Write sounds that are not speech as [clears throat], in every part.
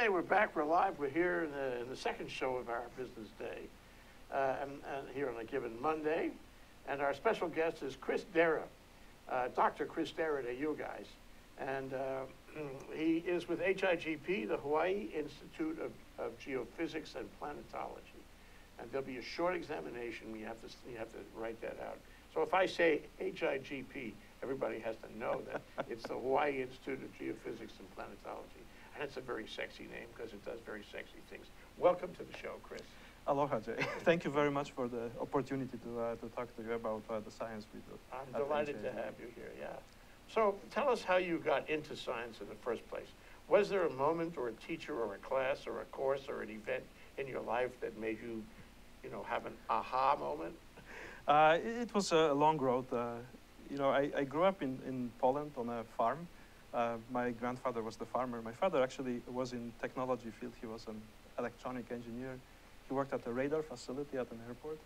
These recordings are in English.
Okay, we're back. We're live. We're here in the, in the second show of our business day, uh, and, and here on a given Monday. And our special guest is Chris Dera, uh, Dr. Chris Dera to you guys. And uh, [clears throat] he is with HIGP, the Hawaii Institute of, of Geophysics and Planetology. And there'll be a short examination. You have to, you have to write that out. So if I say HIGP, everybody has to know that it's the Hawaii Institute of Geophysics and Planetology. It's a very sexy name because it does very sexy things. Welcome to the show, Chris. Aloha, Jay. [laughs] Thank you very much for the opportunity to, uh, to talk to you about uh, the science we do. I'm delighted to have you here, yeah. So tell us how you got into science in the first place. Was there a moment or a teacher or a class or a course or an event in your life that made you, you know, have an aha moment? Uh, it it was a long road. Uh, you know, I, I grew up in, in Poland on a farm. Uh, my grandfather was the farmer. My father actually was in technology field. He was an electronic engineer. He worked at a radar facility at an airport.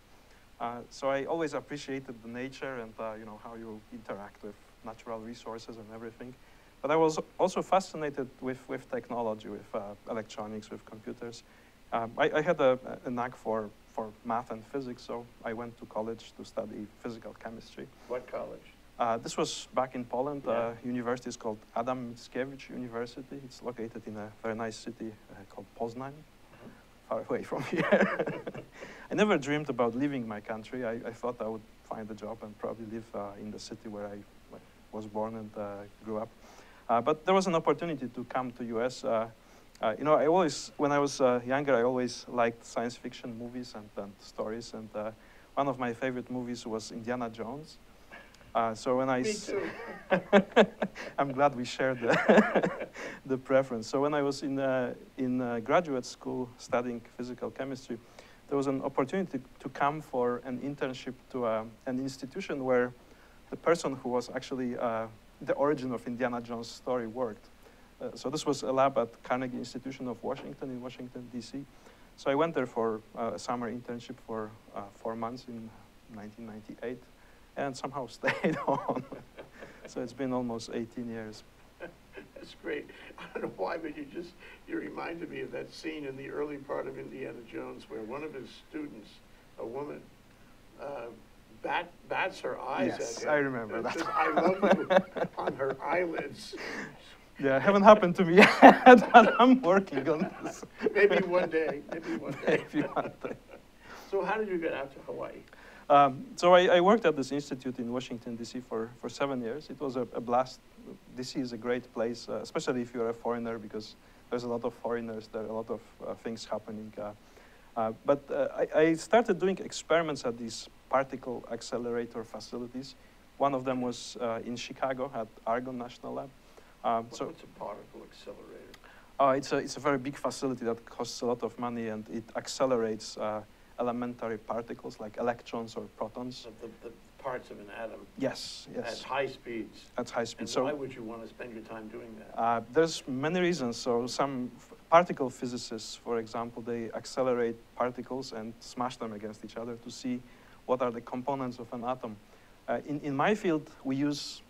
Uh, so I always appreciated the nature and uh, you know how you interact with natural resources and everything. But I was also fascinated with, with technology, with uh, electronics, with computers. Um, I, I had a, a knack for, for math and physics, so I went to college to study physical chemistry. What college? Uh, this was back in Poland. Yeah. Uh, university is called Adam Mickiewicz University. It's located in a very nice city uh, called Poznań, far away from [laughs] here. I never dreamed about leaving my country. I, I thought I would find a job and probably live uh, in the city where I was born and uh, grew up. Uh, but there was an opportunity to come to US. Uh, uh, you know, I always, when I was uh, younger, I always liked science fiction movies and, and stories. And uh, one of my favorite movies was Indiana Jones. Uh, so when I, Me too. [laughs] I'm glad we shared the, [laughs] the preference. So when I was in, uh, in uh, graduate school studying physical chemistry, there was an opportunity to come for an internship to uh, an institution where the person who was actually uh, the origin of Indiana Jones' story worked. Uh, so this was a lab at Carnegie Institution of Washington in Washington, D.C. So I went there for uh, a summer internship for uh, four months in 1998 and somehow [laughs] stayed on. so it's been almost 18 years. That's great. I don't know why, but you just, you reminded me of that scene in the early part of Indiana Jones where one of his students, a woman, uh, bat, bats her eyes Yes, at him. I remember that says, I love you [laughs] on her eyelids. Yeah, haven't happened to me [laughs] yet, but I'm working on this. Maybe one day, maybe one day. Maybe one day. So how did you get out to Hawaii? Um, so I, I worked at this institute in Washington, D.C. for, for seven years. It was a, a blast. D.C. is a great place, uh, especially if you're a foreigner, because there's a lot of foreigners there, are a lot of uh, things happening. Uh, uh, but uh, I, I started doing experiments at these particle accelerator facilities. One of them was uh, in Chicago at Argonne National Lab. Um, so What's a particle accelerator? uh, it's, a, it's a very big facility that costs a lot of money and it accelerates uh, elementary particles like electrons or protons. So the, the parts of an atom Yes, yes. at high speeds. at high speeds. So why would you want to spend your time doing that? uh, there's many reasons. So some particle physicists, for example, they accelerate particles and smash them against each other to see what are the components of an atom. Uh, in, in my field, we use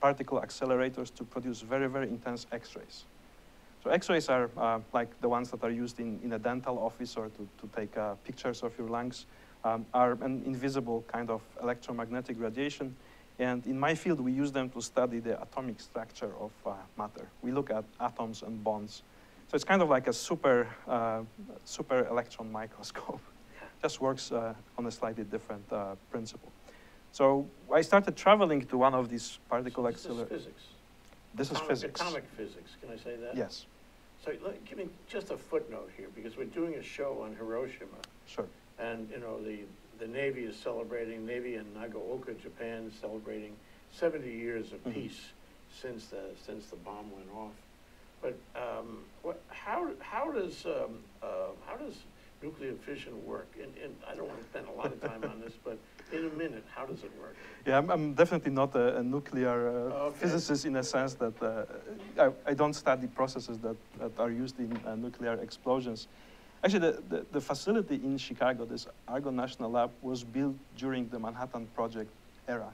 particle accelerators to produce very, very intense X-rays. So X-rays are uh, like the ones that are used in, in a dental office or to, to take uh, pictures of your lungs, um, are an invisible kind of electromagnetic radiation. And in my field, we use them to study the atomic structure of uh, matter. We look at atoms and bonds. So it's kind of like a super, uh, super electron microscope. [laughs] Just works uh, on a slightly different uh, principle. So I started traveling to one of these particle So This is accelerators. physics. This is physics. Atomic physics, can I say that? Yes, So let, give me just a footnote here, because we're doing a show on Hiroshima, sure. and, you know, the, the Navy is celebrating, Navy in Nagaoka, Japan, is celebrating seventy years of Mhm. peace since the, since the bomb went off. But, um, what, how, how does, um, uh, how does nuclear fission work? And, and I don't want to spend a lot of time on this, but in a minute, how does it work? Yeah, I'm, I'm definitely not a, a nuclear uh, Okay. physicist in a sense that uh, I, I don't study processes that, that are used in uh, nuclear explosions. Actually, the, the, the facility in Chicago, this Argonne National Lab, was built during the Manhattan Project era.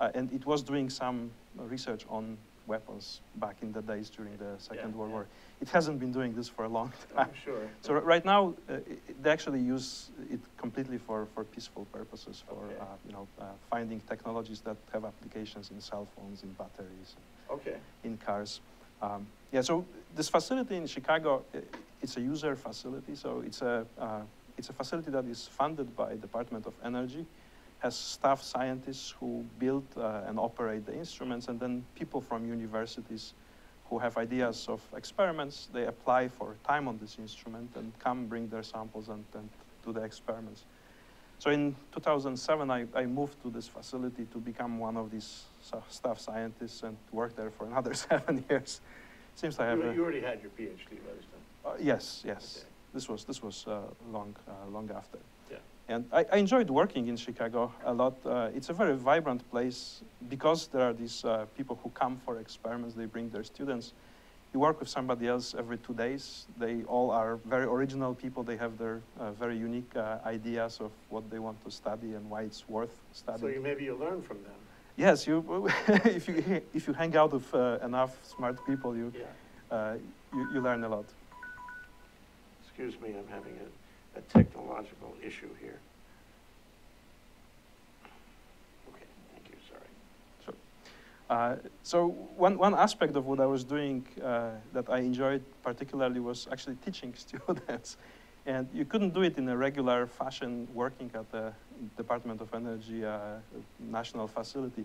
Uh, and it was doing some research on weapons back in the days during the Second Yeah, World yeah. War. It hasn't been doing this for a long time. I'm sure. So r- right now, uh, i- they actually use it completely for, for peaceful purposes, for Okay. uh, you know uh, finding technologies that have applications in cell phones, in batteries, Okay, in cars. Um, yeah, so this facility in Chicago, it's a user facility. So it's a uh, it's a facility that is funded by Department of Energy, has staff scientists who build uh, and operate the instruments, and then people from universities who have ideas of experiments. They apply for time on this instrument and come bring their samples and, and do the experiments. So in 2007, I, I moved to this facility to become one of these staff scientists and work there for another [laughs] seven years. Seems I have you, you already had your PhD by this time. uh, yes, yes. Okay. This was this was uh, long uh, long after. And I, I enjoyed working in Chicago a lot. Uh, it's a very vibrant place because there are these uh, people who come for experiments. They bring their students. You work with somebody else every two days. They all are very original people. They have their uh, very unique uh, ideas of what they want to study and why it's worth So studying. you, maybe you learn from them. yes, you [laughs] if you if you hang out with uh, enough smart people, you, Yeah. uh, you you learn a lot. Excuse me, I'm having a, a technological issue here. Okay, thank you, sorry. Uh, so one, one aspect of what I was doing uh, that I enjoyed particularly was actually teaching [laughs] students. And you couldn't do it in a regular fashion working at the Department of Energy uh, national facility.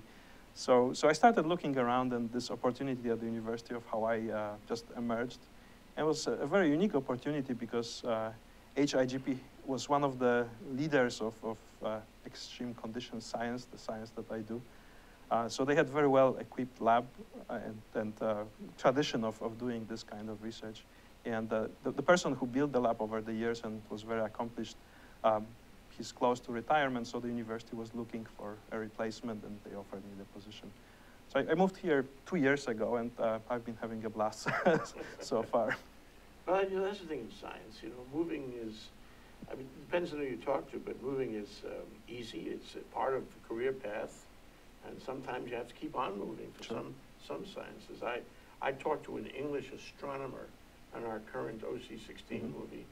So, so I started looking around and this opportunity at the University of Hawaii uh, just emerged. And it was a, a very unique opportunity because uh, HIGP was one of the leaders of, of uh, extreme condition science, the science that I do. Uh, so they had very well equipped lab uh, and, and uh, tradition of, of doing this kind of research. And uh, the, the person who built the lab over the years and was very accomplished, um, he's close to retirement, so the university was looking for a replacement and they offered me the position. So I, I moved here two years ago and I've been having a blast [laughs] so far. Well, you know, that's the thing in science, you know, moving is, I mean, it depends on who you talk to, but moving is um, easy. It's a part of the career path. And sometimes you have to keep on moving for Sure. some, some sciences. I, I talked to an English astronomer on our current OC-16 Mhm. movie.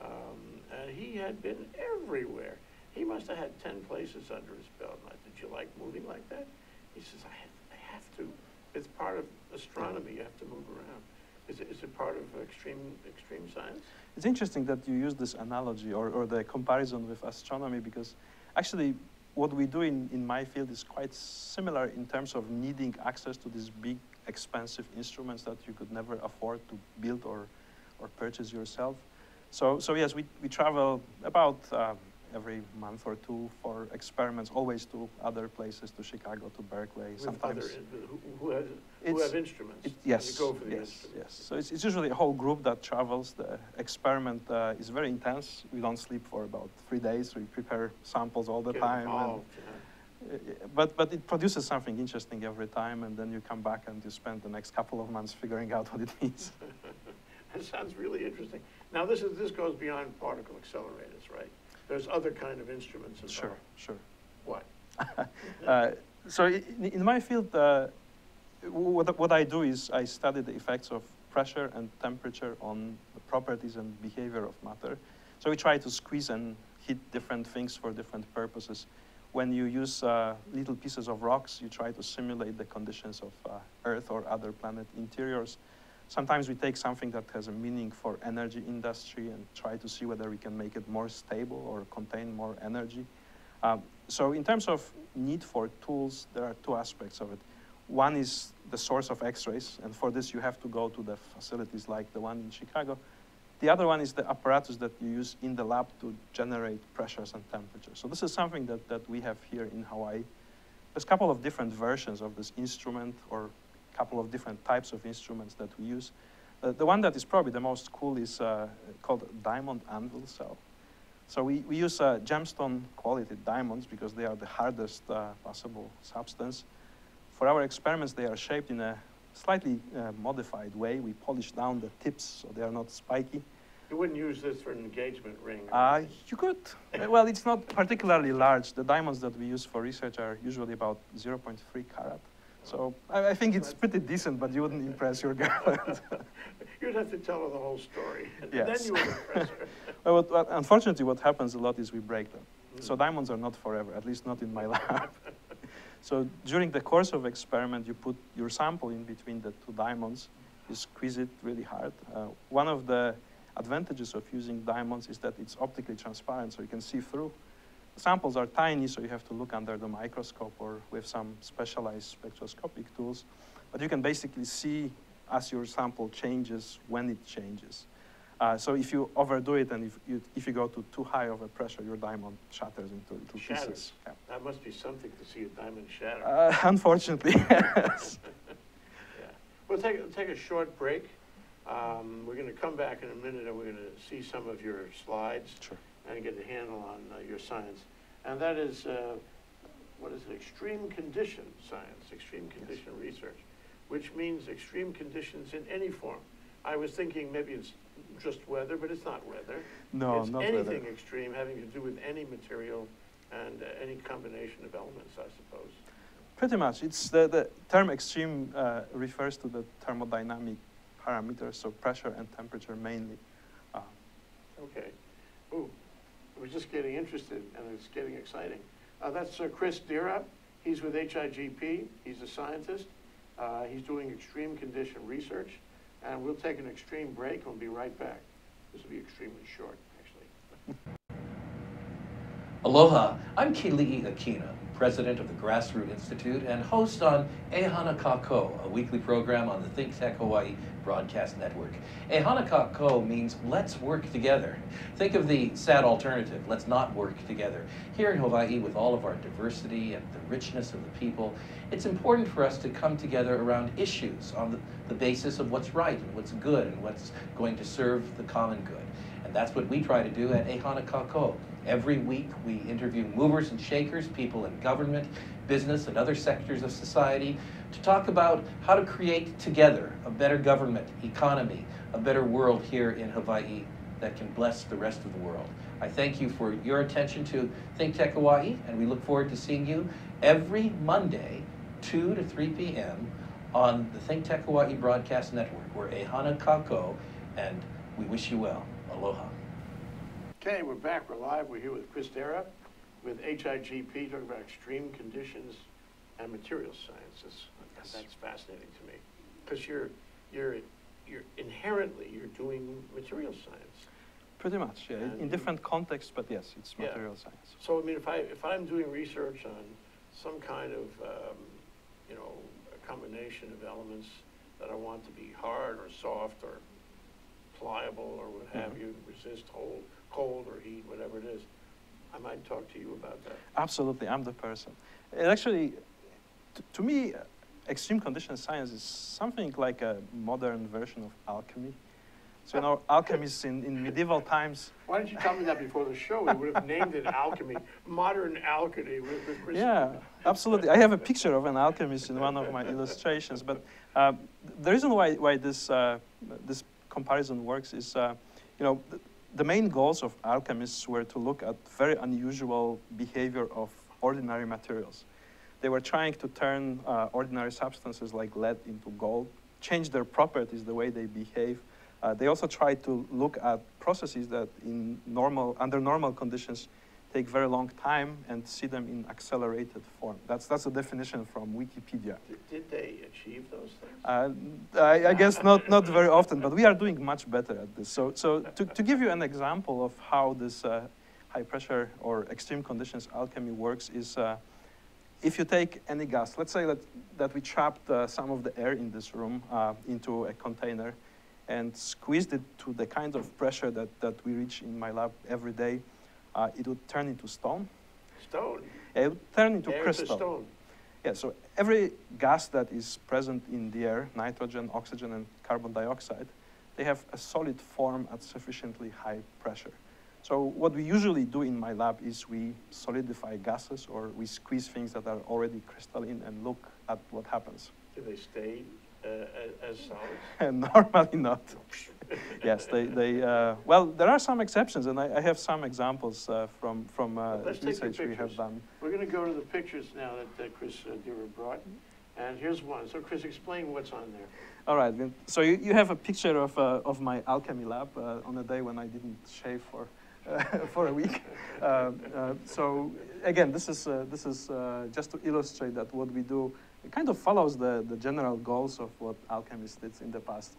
Um, and he had been everywhere. He must have had 10 places under his belt. And I, did you like moving like that? He says, I have, I have to. It's part of astronomy. You have to move around. Is it, part of extreme, extreme science? It's interesting that you use this analogy or, or the comparison with astronomy because actually what we do in, in my field is quite similar in terms of needing access to these big, expensive instruments that you could never afford to build or, or purchase yourself. So, so yes, we, we travel about um, every month or two for experiments, always to other places, to Chicago, to Berkeley, With sometimes. other, who, has, who have instruments? It, yes, go for the yes, instruments. yes. So it's, it's usually a whole group that travels. The experiment uh, is very intense. We don't sleep for about three days. We prepare samples all the Get time. and, yeah. uh, but, but it produces something interesting every time, and then you come back and you spend the next couple of months figuring out what it [laughs] means. [laughs] That sounds really interesting. Now, this is, this goes beyond particle accelerators, right? There's other kind of instruments involved. sure, sure. What? [laughs] Uh, so in, in my field, uh, what, what I do is I study the effects of pressure and temperature on the properties and behavior of matter. So we try to squeeze and hit different things for different purposes. When you use uh, little pieces of rocks, you try to simulate the conditions of uh, Earth or other planet interiors. Sometimes we take something that has a meaning for energy industry and try to see whether we can make it more stable or contain more energy. Um, so in terms of need for tools, there are two aspects of it. One is the source of X-rays, and for this you have to go to the facilities like the one in Chicago. The other one is the apparatus that you use in the lab to generate pressures and temperatures. So this is something that, that we have here in Hawaii. There's a couple of different versions of this instrument or couple of different types of instruments that we use. Uh, the one that is probably the most cool is uh, called diamond anvil cell. So we, we use uh, gemstone quality diamonds because they are the hardest uh, possible substance. For our experiments, they are shaped in a slightly uh, modified way. We polish down the tips so they are not spiky. You wouldn't use this for an engagement ring? Uh, you could, uh, well, it's not particularly large. The diamonds that we use for research are usually about 0.3 carat. So I, I think it's pretty decent, but you wouldn't impress your [laughs] girlfriend. [laughs] You'd have to tell her the whole story. [laughs] and Yes. Then you would impress her. Well, what, what, unfortunately, what happens a lot is we break them. So Mm. diamonds are not forever, at least not in my lab. so during the course of experiment, you put your sample in between the two diamonds, you squeeze it really hard. Uh, one of the advantages of using diamonds is that it's optically transparent, so you can see through. Samples are tiny, so you have to look under the microscope or with some specialized spectroscopic tools. But you can basically see as your sample changes when it changes. Uh, so if you overdo it and if you, if you go to too high of a pressure, your diamond shatters into little Shatters. pieces. Yeah. That must be something to see a diamond shatter. Uh, [laughs] unfortunately, [laughs] yes. [laughs] Yeah. We'll take, take a short break. Um, we're gonna come back in a minute and we're gonna see some of your slides Sure. And get a handle on uh, your science. And that is, uh, what is it, extreme condition science, extreme condition research, which means extreme conditions in any form. I was thinking maybe it's just weather, but it's not weather. No, It's not anything weather. extreme having to do with any material and uh, any combination of elements, I suppose. Pretty much. It's the, the term extreme uh, refers to the thermodynamic parameters, so pressure and temperature mainly. Uh, Okay. Ooh, we're just getting interested and it's getting exciting. Uh, that's uh, Chris Dera. He's with HIGP. He's a scientist. Uh, he's doing extreme condition research. And we'll take an extreme break and we'll be right back. This will be extremely short, actually. [laughs] Aloha, I'm Keli'i Akina, president of the Grassroot Institute and host on Ehana Kako, a weekly program on the Think Tech Hawaii broadcast network. Ehana Kako means let's work together. Think of the sad alternative, let's not work together. Here in Hawaii, with all of our diversity and the richness of the people, it's important for us to come together around issues on the, the basis of what's right and what's good and what's going to serve the common good. And that's what we try to do at Ehana Kako. Every week, we interview movers and shakers, people in government, business, and other sectors of society to talk about how to create together a better government, economy, a better world here in Hawaii that can bless the rest of the world. I thank you for your attention to Think Tech Hawaii, and we look forward to seeing you every Monday, 2 to 3 p.m. on the Think Tech Hawaii Broadcast Network. We're Ehana Kako, and we wish you well. Aloha. Okay, we're back. We're live. We're here with Chris Dera with HIGP, talking about extreme conditions and material sciences. Yes. That's fascinating to me because you're, you're, you're inherently, you're doing material science. pretty much, yeah. In- And In different contexts, but yes, it's Yeah. material science. So, I mean, if I, if I'm doing research on some kind of, um, you know, a combination of elements that I want to be hard or soft or pliable or what have Mhm. you, resist cold, cold or heat, whatever it is, I might talk to you about that. Absolutely, I'm the person. It actually, to me, extreme condition science is something like a modern version of alchemy. So, you know, [laughs] alchemists in, in medieval times, [laughs] Why didn't you tell me that before the show? We would have named it alchemy, modern alchemy Yeah, absolutely. I have a picture of an alchemist in one of my illustrations. But uh, the reason why, why this, uh, this comparison works is, uh, you know, the, main goals of alchemists were to look at very unusual behavior of ordinary materials. They were trying to turn uh, ordinary substances like lead into gold, change their properties, the way they behave. Uh, they also tried to look at processes that in normal, under normal conditions take very long time and see them in accelerated form. That's, that's a definition from Wikipedia. Did, did they achieve those things? Uh, I, I guess not, not very often, but we are doing much better at this. So, so to, to give you an example of how this uh, high pressure or extreme conditions alchemy works is uh, if you take any gas, let's say that, that we trapped uh, some of the air in this room uh, into a container and squeezed it to the kind of pressure that, that we reach in my lab every day, uh, it would turn into stone. Stone, It would turn into air crystal. stone. Yeah, so every gas that is present in the air, nitrogen, oxygen, and carbon dioxide, they have a solid form at sufficiently high pressure. So what we usually do in my lab is we solidify gases or we squeeze things that are already crystalline and look at what happens. Do they stay uh, as solids? [laughs] And normally not. [laughs] yes, they, they uh, well, there are some exceptions, and I, I have some examples uh, from, from uh, Let's take the research we have done. We're going to go to the pictures now that uh, Chris uh, Dera brought. And here's one. So Chris, explain what's on there. All right. So you, you have a picture of, uh, of my alchemy lab uh, on a day when I didn't shave for, [laughs] for a week. So again, this is, uh, this is uh, just to illustrate that what we do it kind of follows the, the general goals of what alchemists did in the past.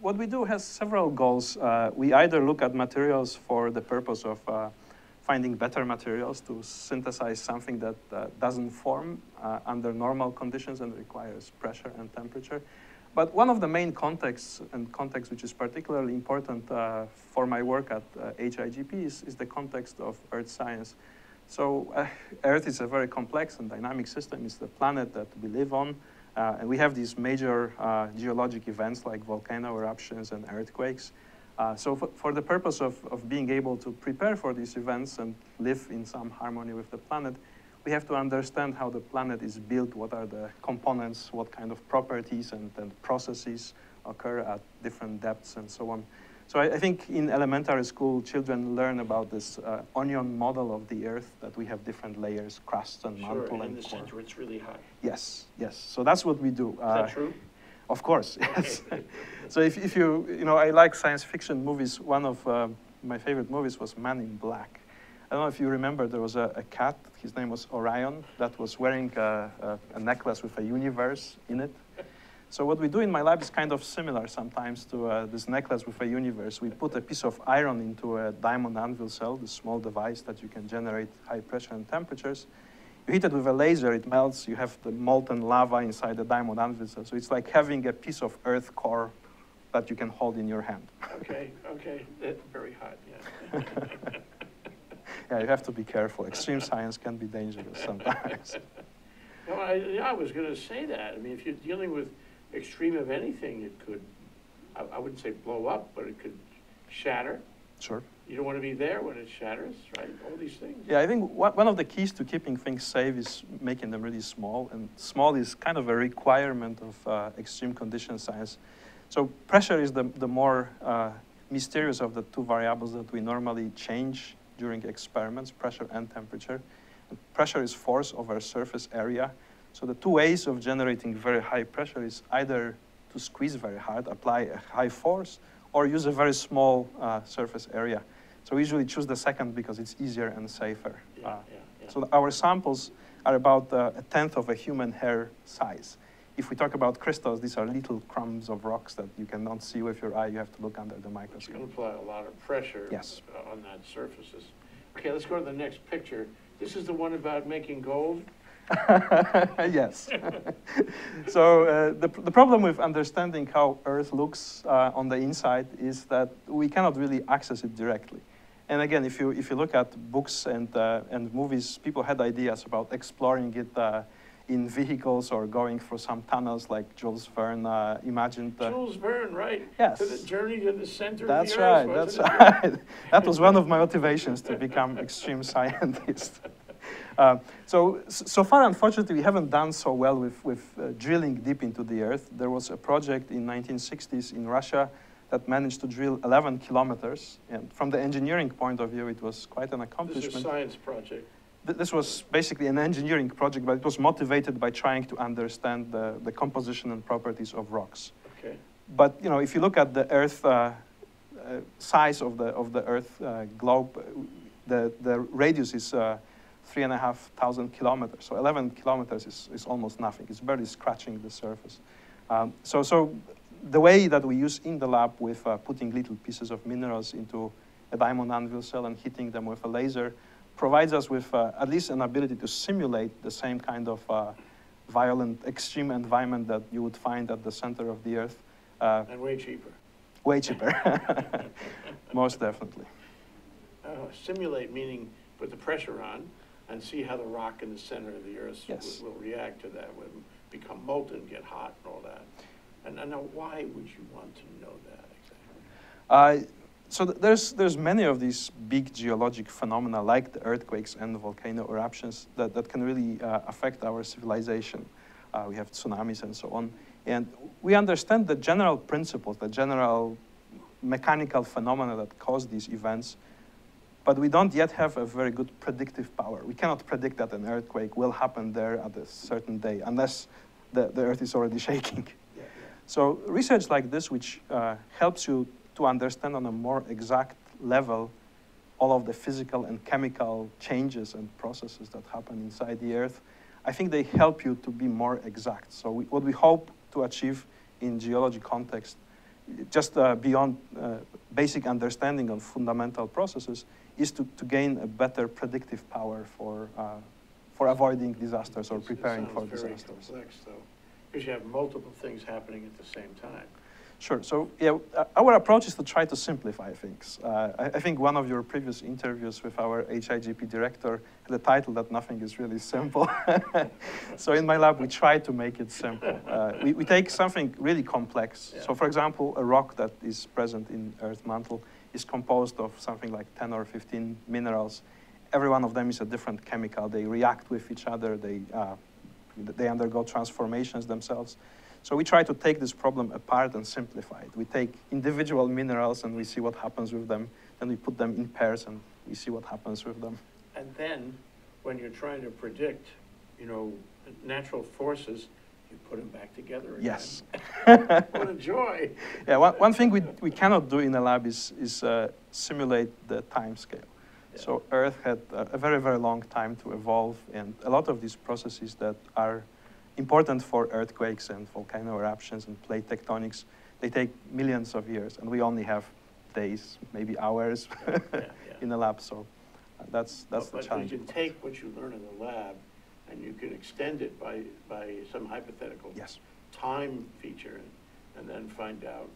Wh- What we do has several goals. Uh, we either look at materials for the purpose of uh, finding better materials to synthesize something that uh, doesn't form uh, under normal conditions and requires pressure and temperature. But one of the main contexts and context which is particularly important uh, for my work at uh, HIGP is, is the context of earth science. So uh, Earth is a very complex and dynamic system. It's the planet that we live on. Uh, and we have these major uh, geologic events like volcano eruptions and earthquakes. Uh, so for, for the purpose of, of being able to prepare for these events and live in some harmony with the planet, we have to understand how the planet is built, what are the components, what kind of properties and, and processes occur at different depths and so on. So I, I think in elementary school, children learn about this uh, onion model of the Earth, that we have different layers, crust and Sure, mantle and in and the core. center, it's really hot. Yes, yes. So that's what we do. Is Uh, that true? Of course, yes. [laughs] so if, if you, you know, I like science fiction movies. One of uh, my favorite movies was Man in Black. I don't know if you remember, there was a, a cat, his name was Orion, that was wearing a, a, a necklace with a universe in it. So what we do in my lab is kind of similar sometimes to uh, this necklace with a universe. We put a piece of iron into a diamond anvil cell, this small device that you can generate high pressure and temperatures. You hit it with a laser, it melts, you have the molten lava inside the diamond anvil cell. So it's like having a piece of earth core that you can hold in your hand. Okay, okay, That's very hot, yeah. [laughs] Yeah, you have to be careful. Extreme science can be dangerous sometimes. [laughs] No, I, yeah, I was gonna say that. I mean, if you're dealing with extreme of anything, it could, I, I wouldn't say blow up, but it could shatter. Sure. You don't wanna be there when it shatters, right? All these things. Yeah, I think one one of the keys to keeping things safe is making them really small, and small is kind of a requirement of uh, extreme condition science. So pressure is the, the more uh, mysterious of the two variables that we normally change during experiments, pressure and temperature. And pressure is force over surface area. So the two ways of generating very high pressure is either to squeeze very hard, apply a high force, or use a very small uh, surface area. So we usually choose the second because it's easier and safer. Yeah, Uh, yeah, yeah. so our samples are about uh, a tenth of a human hair size. If we talk about crystals, these are little crumbs of rocks that you cannot see with your eye. You have to look under the But you can microscope. apply a lot of pressure. Yes. uh, On that surfaces. Okay, let's go to the next picture. This is the one about making gold. [laughs] yes. [laughs] so uh, the, the problem with understanding how Earth looks uh, on the inside is that we cannot really access it directly. And again, if you, if you look at books and, uh, and movies, people had ideas about exploring it uh, in vehicles or going through some tunnels like Jules Verne uh, imagined. uh, Jules Verne, right? Yes. To the journey to the center of That's the right, earth, that's wasn't [laughs] right. That was one of my motivations to become extreme scientist. Uh, so, so far, unfortunately, we haven't done so well with, with uh, drilling deep into the earth. There was a project in 1960s in Russia that managed to drill 11 kilometers. And from the engineering point of view, it was quite an accomplishment. This is a science project. Th- This was basically an engineering project, but it was motivated by trying to understand the, the composition and properties of rocks. Okay. But you know, if you look at the Earth uh, uh, size of the of the Earth uh, globe, the the radius is uh, three and a half thousand kilometers. So 11 kilometers is, is almost nothing. It's barely scratching the surface. Um, so so the way that we use in the lab with uh, putting little pieces of minerals into a diamond anvil cell and hitting them with a laser provides us with uh, at least an ability to simulate the same kind of uh, violent extreme environment that you would find at the center of the Earth. Uh, And way cheaper. way cheaper. [laughs] Most definitely. Uh, Simulate meaning put the pressure on and see how the rock in the center of the earth Yes. will, will react to that, will become molten, get hot and all that. And, and now why would you want to know that exactly? Uh, so th- there's, there's many of these big geologic phenomena like the earthquakes and the volcano eruptions that, that can really uh, affect our civilization. Uh, we have tsunamis and so on. And we understand the general principles, the general mechanical phenomena that cause these events, but we don't yet have a very good predictive power. We cannot predict that an earthquake will happen there at a certain day unless the, the Earth is already [laughs] shaking. Yeah, So research like this, which uh, helps you to understand on a more exact level all of the physical and chemical changes and processes that happen inside the Earth, I think they help you to be more exact. So we, what we hope to achieve in geology context, just uh, beyond uh, basic understanding of fundamental processes, is to, to gain a better predictive power for, uh, for avoiding disasters or It's- preparing for disasters. complex, though, because you have multiple things happening at the same time. Sure. So yeah, uh, our approach is to try to simplify things. Uh, I, I think one of your previous interviews with our HIGP director had a title that nothing is really simple. [laughs] so in my lab, we try to make it simple. Uh, we, we take something really complex. Yeah. So for example, a rock that is present in Earth mantle is composed of something like 10 or 15 minerals. Every one of them is a different chemical. They react with each other. They, uh, they undergo transformations themselves. So we try to take this problem apart and simplify it. We take individual minerals and we see what happens with them. Then we put them in pairs and we see what happens with them. And then, when you're trying to predict, you know, natural forces, you put them back together again. Yes. [laughs] What a joy. Yeah, one, one thing we, we cannot do in a lab is, is uh, simulate the time scale. Yeah. So Earth had a, a very, very long time to evolve, and a lot of these processes that are important for earthquakes and volcano eruptions and plate tectonics, they take millions of years, and we only have days, maybe hours Yeah, yeah. [laughs] in the lab. So that's, that's the But- But challenge. you can take what you learn in the lab, and you can extend it by, by some hypothetical Yes. time feature, and then find out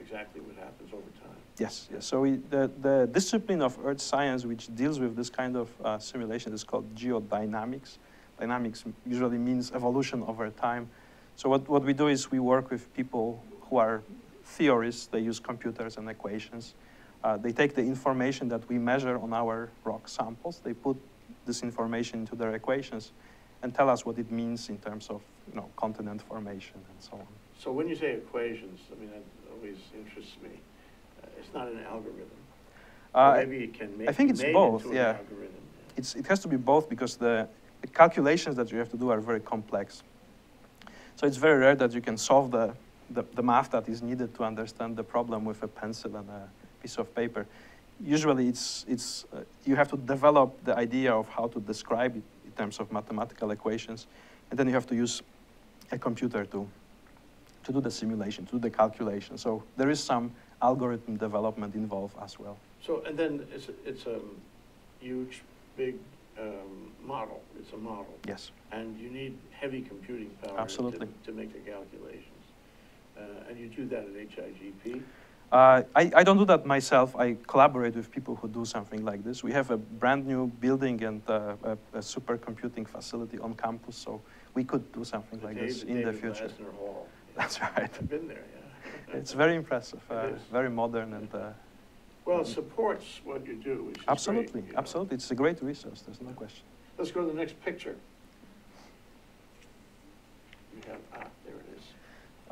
exactly what happens over time. Yes, yes. So we, the, the discipline of earth science which deals with this kind of uh, simulation is called geodynamics. Dynamics usually means evolution over time. So what, what we do is we work with people who are theorists. They use computers and equations. Uh, they take the information that we measure on our rock samples. They put this information into their equations and tell us what it means in terms of you know, continent formation and so on. So when you say equations, I mean, that always interests me. Uh, It's not an algorithm. Uh, Maybe it can make. I think it's both, yeah. algorithm, it's, it has to be both because the, calculations that you have to do are very complex. So it's very rare that you can solve the, the, the math that is needed to understand the problem with a pencil and a piece of paper. Usually it's, it's, uh, you have to develop the idea of how to describe it terms of mathematical equations, and then you have to use a computer to, to do the simulation, to do the calculation. So there is some algorithm development involved as well. So, and then it's, it's a huge, big um, model, it's a model. Yes. And you need heavy computing power. to- Absolutely. To make the calculations. Uh, And you do that at HIGP? Uh, I, I don't do that myself. I collaborate with people who do something like this. We have a brand new building and uh, a, a supercomputing facility on campus, so we could do something like this David- in the future. Hall. [laughs] That's right. I've been there, yeah. It's very impressive, [laughs] uh, very modern, and uh, Well, it supports what you do, is great, absolutely, know. absolutely, it's a great resource. There's no question. Let's go to the next picture. We have, ah, there it is.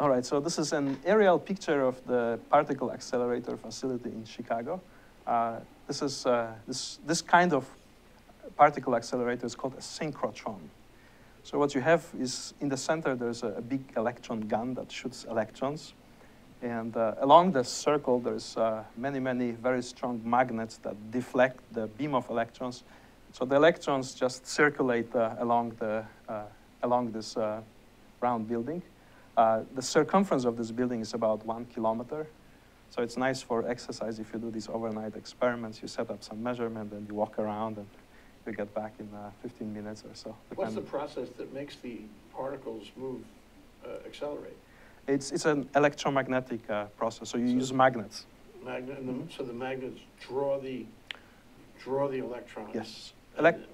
All right, so this is an aerial picture of the particle accelerator facility in Chicago. Uh, this is uh, this this kind of particle accelerator is called a synchrotron. So what you have is in the center there's a, a big electron gun that shoots electrons, and uh, along the circle there's uh, many many very strong magnets that deflect the beam of electrons. So the electrons just circulate uh, along the uh, along this round building. Uh, the circumference of this building is about one kilometer. So it's nice for exercise if you do these overnight experiments. You set up some measurement and you walk around and you get back in uh, 15 minutes or so. What's the process that makes the particles move, uh, accelerate? It's, it's an electromagnetic uh, process, so you So- use magnets. Magnet, and Mhm. so the magnets draw the, draw the electrons? Yes. Elec-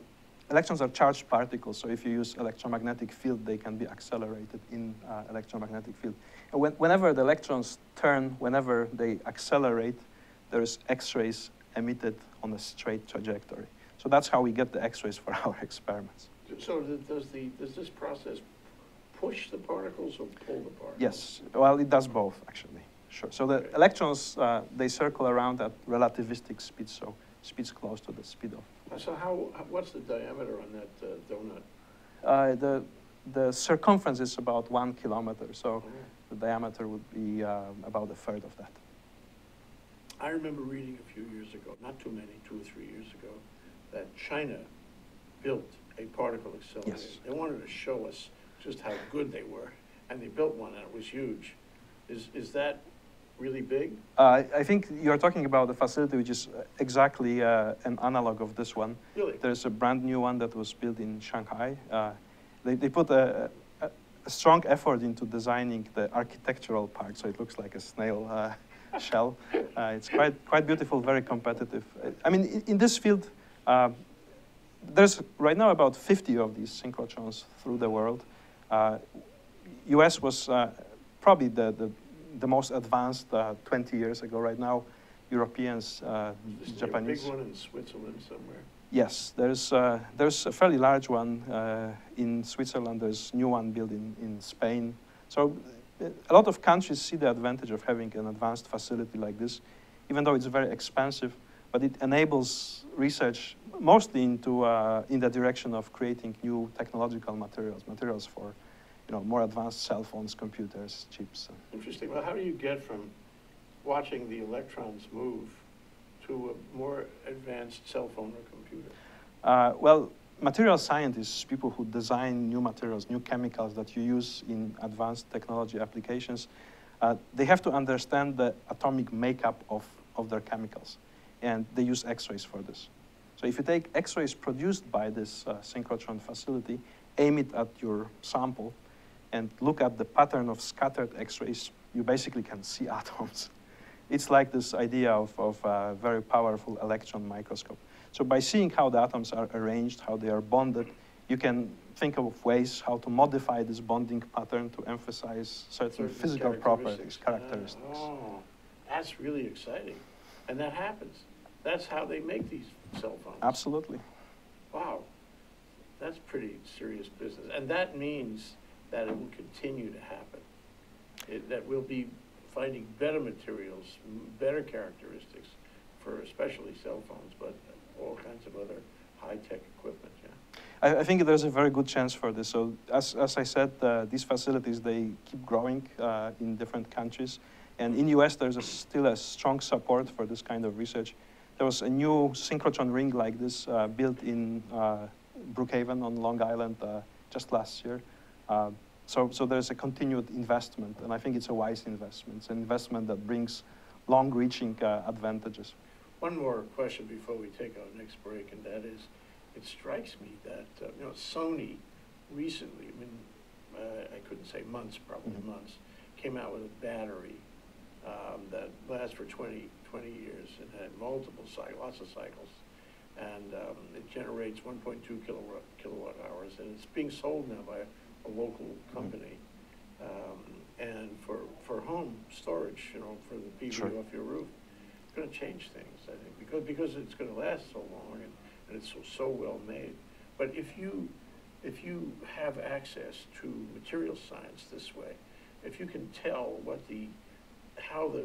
Electrons are charged particles, so if you use electromagnetic field, they can be accelerated in uh, electromagnetic field. And when, whenever the electrons turn, whenever they accelerate, there's X-rays emitted on a straight trajectory. So that's how we get the X-rays for [laughs] our experiments. So does the, does this process push the particles or pull the particles? Yes, well, it does both, actually. Sure. So the Okay. electrons, uh, they circle around at relativistic speeds, so speeds close to the speed of So how, what's the diameter on that uh, donut? Uh, the, the circumference is about one kilometer, so the diameter would be uh, about a third of that. I remember reading a few years ago, not too many, two or three years ago, that China built a particle accelerator. Yes. They wanted to show us just how good they were, and they built one, and it was huge. Is, is that really big? Uh, I think you're talking about a facility which is exactly uh, an analog of this one. Really? There's a brand new one that was built in Shanghai. Uh, they, they put a, a, a strong effort into designing the architectural part, so it looks like a snail uh, [laughs] shell. Uh, it's quite, quite beautiful, very competitive. Uh, I mean, in, in this field, uh, there's right now about 50 of these synchrotrons through the world. Uh, US was uh, probably the, the, the most advanced uh, 20 years ago. Right now, Europeans, uh, Isn't there a Japanese. big one in Switzerland somewhere? Yes, there's, uh, there's a fairly large one uh, in Switzerland. There's a new one built in, in Spain. So uh, a lot of countries see the advantage of having an advanced facility like this, even though it's very expensive, but it enables research mostly into, uh, in the direction of creating new technological materials, materials for you know, more advanced cell phones, computers, chips. Interesting. Well, how do you get from watching the electrons move to a more advanced cell phone or computer? Uh, well, material scientists, people who design new materials, new chemicals that you use in advanced technology applications, uh, they have to understand the atomic makeup of, of their chemicals. And they use X-rays for this. So if you take X-rays produced by this uh, synchrotron facility, aim it at your sample, and look at the pattern of scattered X-rays, you basically can see [laughs] atoms. It's like this idea of, of a very powerful electron microscope. So by seeing how the atoms are arranged, how they are bonded, you can think of ways how to modify this bonding pattern to emphasize certain, Certain physical properties, Ah, characteristics. Oh, that's really exciting. And that happens. That's how they make these cell phones. Absolutely. Wow, that's pretty serious business. And that means that it will continue to happen. It, that we'll be finding better materials, better characteristics for especially cell phones, but all kinds of other high-tech equipment, yeah. I, think there's a very good chance for this. So as, as I said, uh, these facilities, they keep growing uh, in different countries. And in US, there's a, still a strong support for this kind of research. There was a new synchrotron ring like this uh, built in uh, Brookhaven on Long Island uh, just last year. Uh, so, so there's a continued investment, and I think it's a wise investment. It's an investment that brings long-reaching uh, advantages. One more question before we take our next break, and that is, it strikes me that, uh, you know, Sony recently, I mean, uh, I couldn't say months, probably Mhm. months, came out with a battery um, that lasts for 20, 20 years and had multiple cycles, lots of cycles. And um, it generates 1.2 kilowatt, kilowatt hours, and it's being sold now by a, local company. Um, and for, for home storage, you know, for the PV Sure. off your roof, it's going to change things, I think, because, because it's going to last so long and, and it's so, so well made. But if you, if you have access to material science this way, if you can tell what the, how the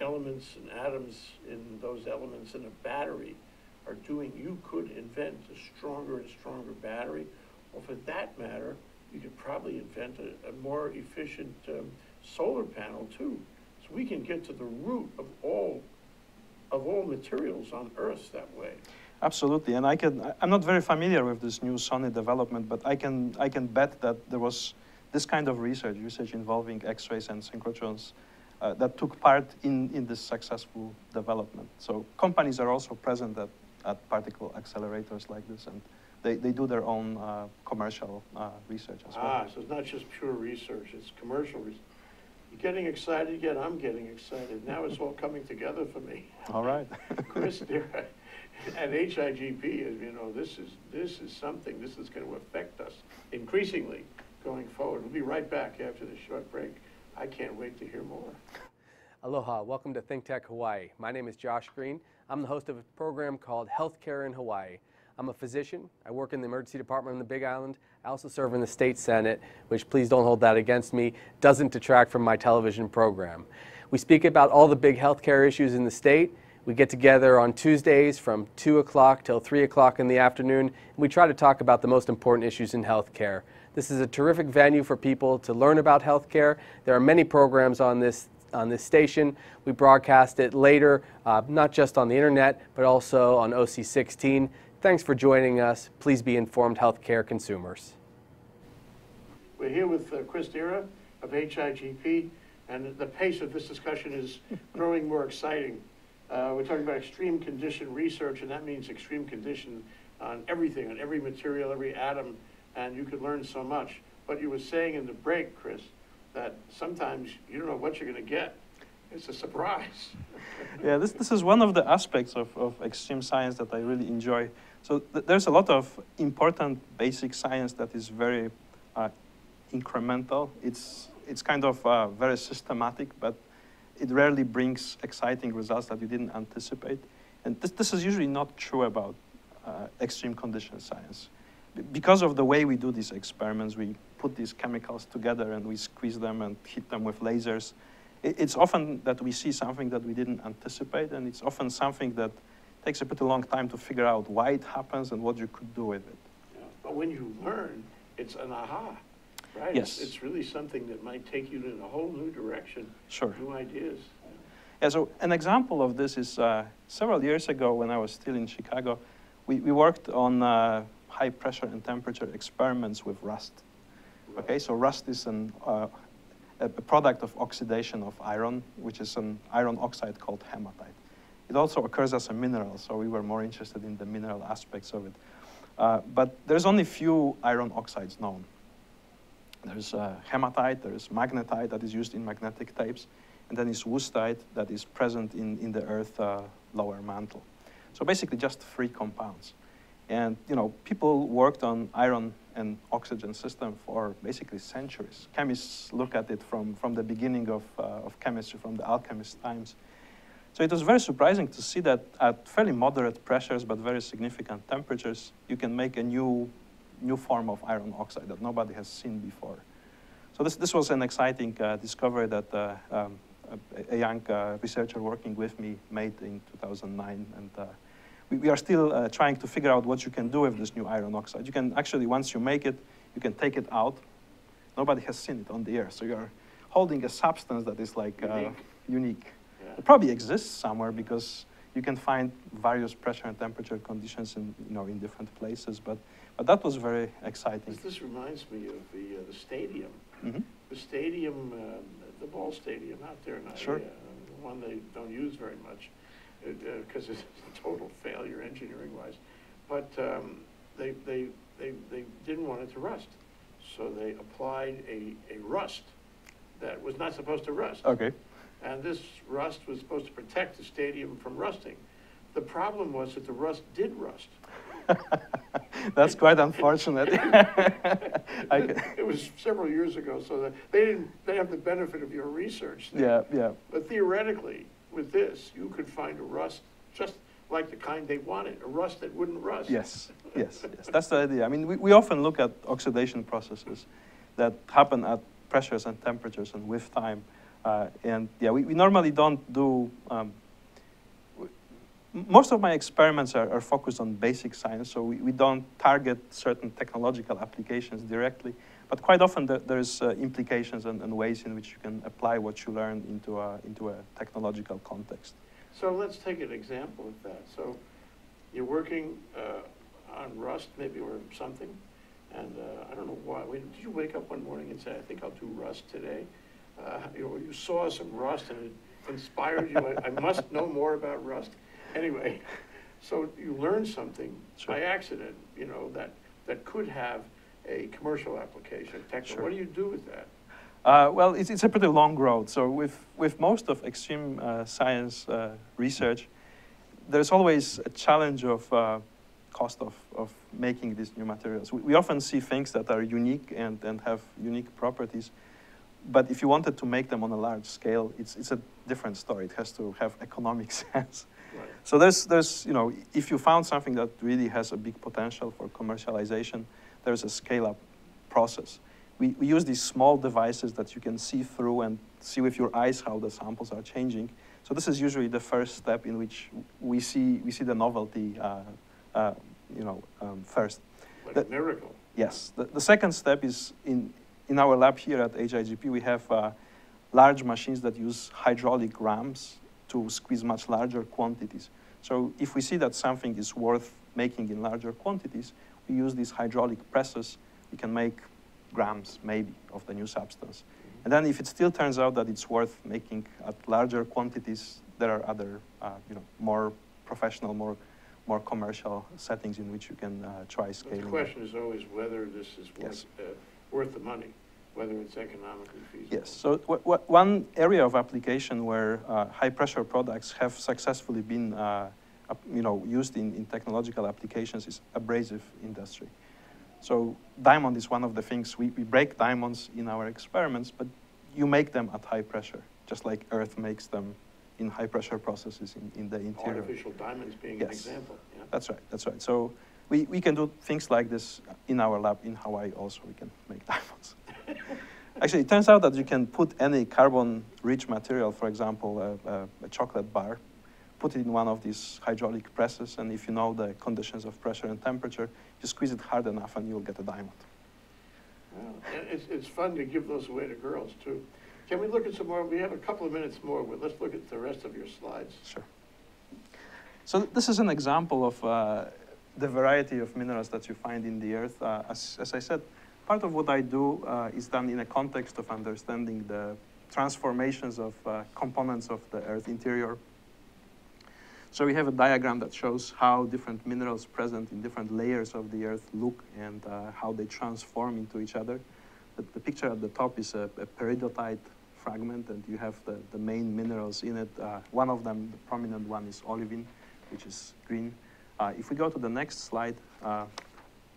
elements and atoms in those elements in a battery are doing, you could invent a stronger and stronger battery. Or for that matter, you could probably invent a, a more efficient um, solar panel too. So we can get to the root of all, of all materials on Earth that way. Absolutely, and I can. I'm not very familiar with this new Sony development, but I can. I can bet that there was this kind of research, research involving X-rays and synchrotrons, uh, that took part in in this successful development. So companies are also present at, at particle accelerators like this, and they, they do their own uh, commercial uh, research as well. Ah, so it's not just pure research, it's commercial research. You're getting excited yet? I'm getting excited. Now it's all coming together for me. All right. [laughs] Chris, there, and HIGP, as you know, this is, this is something, this is going to affect us increasingly going forward. We'll be right back after this short break. I can't wait to hear more. Aloha, welcome to Think Tech Hawaii. My name is Josh Green. I'm the host of a program called Healthcare in Hawaii. I'm a physician. I work in the emergency department on the Big Island. I also serve in the state senate, which please don't hold that against me, doesn't detract from my television program. We speak about all the big healthcare issues in the state. We get together on Tuesdays from 2 o'clock till 3 o'clock in the afternoon, and we try to talk about the most important issues in healthcare. This is a terrific venue for people to learn about healthcare. There are many programs on this on this station. We broadcast it later, uh, not just on the internet, but also on OC16. Thanks for joining us. Please be informed healthcare consumers. We're here with uh, Chris Dera of HIGP, and the pace of this discussion is growing more exciting. Uh, we're talking about extreme condition research, and that means extreme condition on everything, on every material, every atom, and you could learn so much. But you were saying in the break, Chris, that sometimes you don't know what you're going to get. It's a surprise. [laughs] yeah, this, this is one of the aspects of, of extreme science that I really enjoy. So th there's a lot of important basic science that is very uh, incremental. It's, it's kind of uh, very systematic, but it rarely brings exciting results that you didn't anticipate. And this, this is usually not true about uh, extreme condition science. B because of the way we do these experiments, we put these chemicals together and we squeeze them and hit them with lasers. It, it's often that we see something that we didn't anticipate, and it's often something that takes a pretty long time to figure out why it happens and what you could do with it. Yeah. But when you learn, it's an aha, right? Yes. It's, it's really something that might take you in a whole new direction. Sure. New ideas. Yeah, so an example of this is uh, several years ago when I was still in Chicago, we, we worked on uh, high pressure and temperature experiments with rust. Okay, so rust is an, uh, a product of oxidation of iron, which is an iron oxide called hematite. It also occurs as a mineral, so we were more interested in the mineral aspects of it. Uh, but there's only few iron oxides known. There's uh, hematite, there's magnetite that is used in magnetic tapes, and then is wustite that is present in, in the Earth uh, lower mantle. So basically just three compounds. And you know, people worked on iron and oxygen system for basically centuries. Chemists look at it from, from the beginning of, uh, of chemistry, from the alchemist times. So it was very surprising to see that at fairly moderate pressures but very significant temperatures, you can make a new, new form of iron oxide that nobody has seen before. So this, this was an exciting uh, discovery that uh, um, a, a, young uh, researcher working with me made in 2009. And uh, we, we are still uh, trying to figure out what you can do with this new iron oxide. You can actually, once you make it, you can take it out. Nobody has seen it on the air. So you're holding a substance that is like uh, Unique. unique. Yeah. It probably exists somewhere because you can find various pressure and temperature conditions in, you know, in different places. But, but that was very exciting. This, this reminds me of the, uh, the stadium. Mhm. The stadium, uh, the ball stadium out there in Sure. Uh, one they don't use very much because it's a total failure engineering-wise. But um, they, they, they, they didn't want it to rust. So they applied a, a rust that was not supposed to rust. Okay. And this rust was supposed to protect the stadium from rusting. The problem was that the rust did rust. [laughs] That's quite unfortunate. [laughs] It was several years ago, so they didn't, they have the benefit of your research. yeah, yeah. But theoretically, with this, you could find a rust just like the kind they wanted, a rust that wouldn't rust. Yes, yes, yes. That's the idea. I mean, we, we often look at oxidation processes that happen at pressures and temperatures and with time. Uh, and yeah, we, we normally don't do, um, most of my experiments are, are focused on basic science, so we, we don't target certain technological applications directly. But quite often there, there's uh, implications and, and ways in which you can apply what you learn into a, into a technological context. So let's take an example of that. So you're working uh, on rust maybe or something, and uh, I don't know why. Wait, Did you wake up one morning and say, I think I'll do rust today? Uh, You know, you saw some rust and it inspired you, I I must know more about rust. Anyway, [laughs] so you learn something by accident, you know, that, that could have a commercial application. Technical. Sure. What do you do with that? Uh, well, it's, it's a pretty long road. So with, with most of extreme uh, science uh, research, there's always a challenge of uh, cost of, of making these new materials. We, we often see things that are unique and, and have unique properties. But if you wanted to make them on a large scale, it's, it's a different story. It has to have economic [laughs] sense. Right. So there's, there's, you know, if you found something that really has a big potential for commercialization, there's a scale-up process. We, we use these small devices that you can see through and see with your eyes how the samples are changing. So this is usually the first step in which we see, we see the novelty, uh, uh, you know, um, first. Like a miracle. Yes. The, the second step is in, in our lab here at HIGP, we have uh, large machines that use hydraulic rams to squeeze much larger quantities. So if we see that something is worth making in larger quantities, we use these hydraulic presses. We can make grams, maybe, of the new substance. And then if it still turns out that it's worth making at larger quantities, there are other, uh, you know, more professional, more, more commercial settings in which you can uh, try But scaling. the question is always whether this is Yes. uh, worth the money, whether it's economically feasible. Yes, so one area of application where uh, high-pressure products have successfully been, uh, you know, used in, in technological applications is abrasive industry. So diamond is one of the things, we, we break diamonds in our experiments, but you make them at high pressure, just like Earth makes them in high-pressure processes in, in the interior. Artificial diamonds being an example, yeah. That's right, that's right. So we, we can do things like this in our lab in Hawaii also. We can make [laughs] diamonds. [laughs] Actually, it turns out that you can put any carbon-rich material, for example, a, a, a chocolate bar, put it in one of these hydraulic presses, and if you know the conditions of pressure and temperature, you squeeze it hard enough and you'll get a diamond. Well, It's, it's fun to give those away to girls, too. Can we look at some more? We have a couple of minutes more, but let's look at the rest of your slides. Sure. So this is an example of uh, the variety of minerals that you find in the earth. Uh, as, as I said, part of what I do uh, is done in a context of understanding the transformations of uh, components of the earth interior. So we have a diagram that shows how different minerals present in different layers of the earth look and uh, how they transform into each other. The, the picture at the top is a, a peridotite fragment, and you have the, the main minerals in it. Uh, one of them, the prominent one, is olivine, which is green. Uh, if we go to the next slide, uh,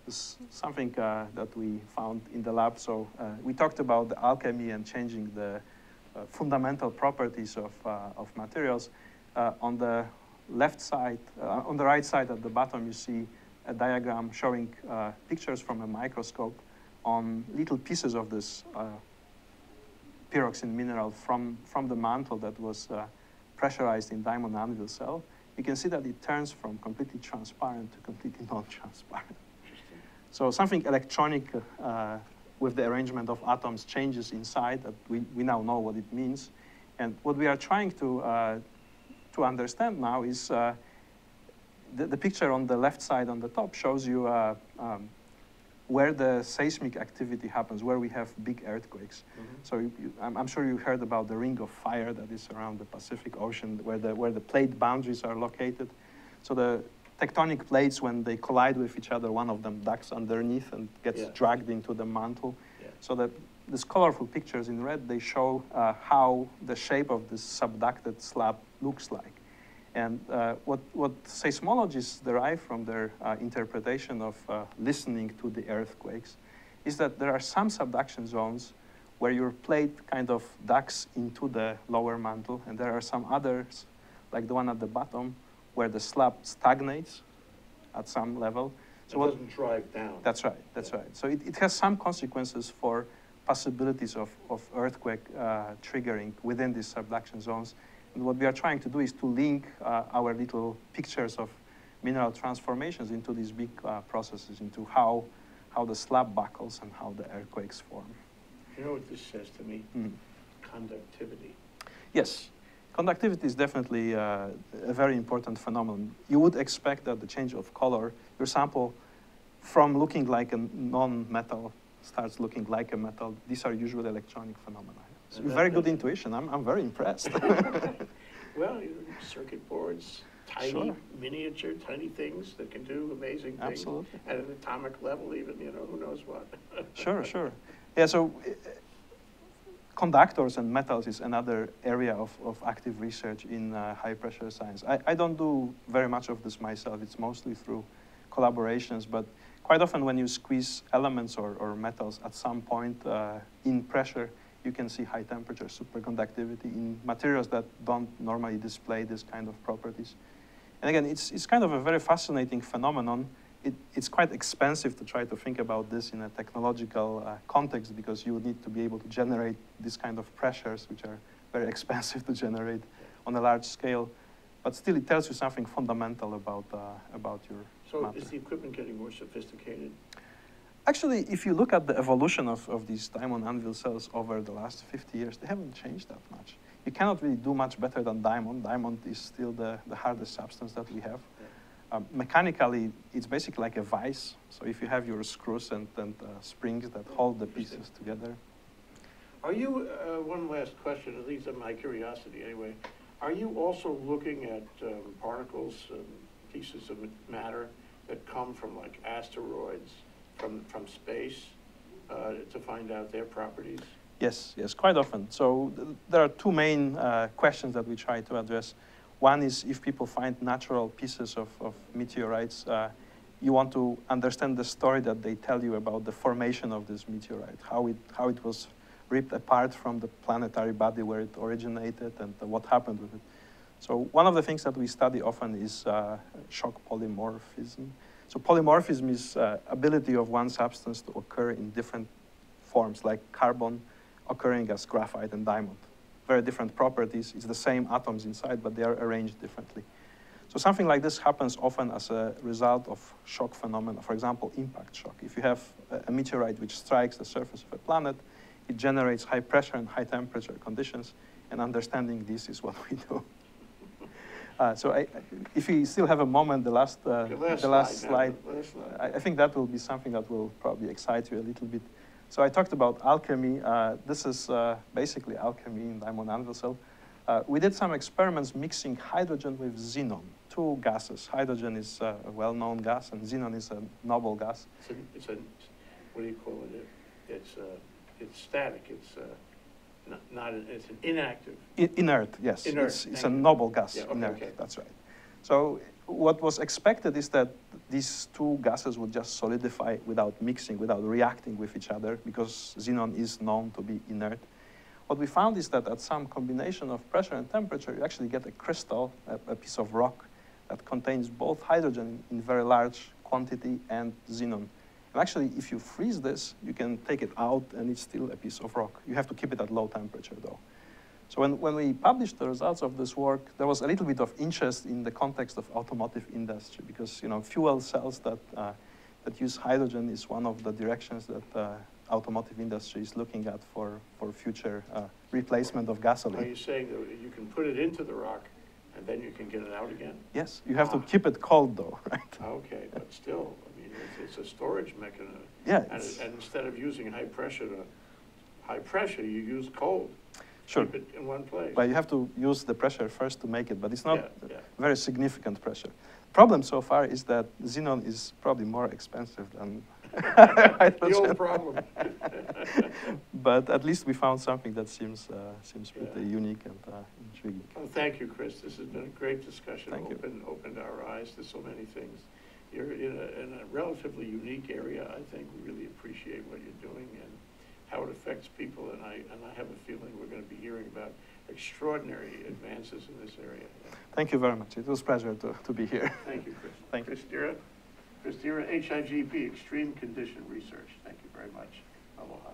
something uh, that we found in the lab. So uh, we talked about the alchemy and changing the uh, fundamental properties of, of materials. On the left side, on the right side at the bottom, you see a diagram showing pictures from a microscope on little pieces of this pyroxene mineral from, from the mantle that was uh, pressurized in diamond anvil cell. You can see that it turns from completely transparent to completely [laughs] non-transparent. So something electronic uh, with the arrangement of atoms changes inside that we, we now know what it means. And what we are trying to, uh, to understand now is uh, the, the picture on the left side on the top shows you uh, um, where the seismic activity happens, where we have big earthquakes. So you, you, I'm, I'm sure you heard about the ring of fire that is around the Pacific Ocean, where the, where the plate boundaries are located. So the tectonic plates, when they collide with each other, one of them ducks underneath and gets Yeah. dragged into the mantle. Yeah. So that these colorful pictures in red, they show uh, how the shape of this subducted slab looks like. And uh, what, what seismologists derive from their uh, interpretation of uh, listening to the earthquakes is that there are some subduction zones where your plate kind of ducks into the lower mantle, and there are some others, like the one at the bottom, where the slab stagnates at some level. So it doesn't drive down. that's right, that's right. So it, it has some consequences for possibilities of, of earthquake uh, triggering within these subduction zones. And what we are trying to do is to link uh, our little pictures of mineral transformations into these big uh, processes, into how, how the slab buckles and how the earthquakes form. You know what this says to me? Mhm. Conductivity. Yes, conductivity is definitely uh, a very important phenomenon. You would expect that the change of color, your sample from looking like a non-metal starts looking like a metal. These are usually electronic phenomena. So very good intuition. I'm, I'm very impressed. [laughs] Well, circuit boards, tiny, Sure. miniature, tiny things that can do amazing things. Absolutely. At an atomic level even, you know, who knows what. [laughs] sure, sure. Yeah, so uh, conductors and metals is another area of, of active research in uh, high pressure science. I, I don't do very much of this myself. It's mostly through collaborations, but quite often when you squeeze elements or, or metals at some point uh, in pressure, you can see high temperature superconductivity in materials that don't normally display this kind of properties. And again, it's, it's kind of a very fascinating phenomenon. It, it's quite expensive to try to think about this in a technological uh, context because you would need to be able to generate these kind of pressures, which are very [laughs] expensive to generate on a large scale. But still, it tells you something fundamental about, uh, about your So matter. is the equipment getting more sophisticated? Actually, if you look at the evolution of, of these diamond anvil cells over the last 50 years, they haven't changed that much. You cannot really do much better than diamond. Diamond is still the, the hardest substance that we have. Um, mechanically, it's basically like a vise. So if you have your screws and, and uh, springs that hold the pieces together. Are you, uh, one last question, at least of my curiosity anyway, are you also looking at um, particles and pieces of matter that come from like asteroids, from, from space, uh, to find out their properties? Yes, yes, quite often. So th- there are two main uh, questions that we try to address. One is if people find natural pieces of, of meteorites, uh, you want to understand the story that they tell you about the formation of this meteorite, how it, how it was ripped apart from the planetary body where it originated and what happened with it. So one of the things that we study often is uh, shock polymorphism. So polymorphism is uh, ability of one substance to occur in different forms, like carbon occurring as graphite and diamond. Very different properties. It's the same atoms inside, but they are arranged differently. So something like this happens often as a result of shock phenomena. For example, impact shock. If you have a, a meteorite which strikes the surface of a planet, it generates high pressure and high temperature conditions, and understanding this is what [laughs] we do. Uh, so I, if we still have a moment, the last, uh, The last the last slide, slide, the last slide. I, I think that will be something that will probably excite you a little bit. So I talked about alchemy. Uh, this is uh, basically alchemy in diamond anvil cell. Uh, we did some experiments mixing hydrogen with xenon, two gases. Hydrogen is uh, a well-known gas, and xenon is a noble gas. It's a, it's a, what do you call it? It's, uh, it's static, it's, uh, not, not, an- it's an inactive. I- inert, yes. Inert, It's, it's a noble gas, Yeah, okay, inert, okay. that's right. So what was expected is that these two gases would just solidify without mixing, without reacting with each other, because xenon is known to be inert. What we found is that at some combination of pressure and temperature, you actually get a crystal, a, a piece of rock, that contains both hydrogen in very large quantity and xenon. And actually, if you freeze this, you can take it out and it's still a piece of rock. You have to keep it at low temperature, though. So when, when we published the results of this work, there was a little bit of interest in the context of automotive industry because you know fuel cells that uh, that use hydrogen is one of the directions that uh, automotive industry is looking at for for future uh, replacement of gasoline. Are you saying that you can put it into the rock and then you can get it out again? Yes, you have to Ah. keep it cold though, [laughs] right? Okay, but still, I mean, it's, it's a storage mechanism. Yeah, And, and instead of using high pressure to, high pressure, you use cold. Sure. Keep it in one place. But you have to use the pressure first to make it, but it's not Yeah, yeah. very significant pressure. Problem so far is that xenon is probably more expensive than [laughs] The old problem. [laughs] but at least we found something that seems uh, seems pretty Yeah. unique and uh, intriguing. Well, thank you, Chris. This has been a great discussion. Thank you. Opened, opened our eyes to so many things. You're in a, in a relatively unique area. I think we really appreciate what you're doing and how it affects people. And I, and I have a feeling we're going to be hearing about extraordinary advances in this area. Thank you very much. It was a pleasure to, to be here. Thank you, Chris. Thank you. Chris Dera, Chris Dera, HIGP, Extreme Condition Research. Thank you very much. Aloha.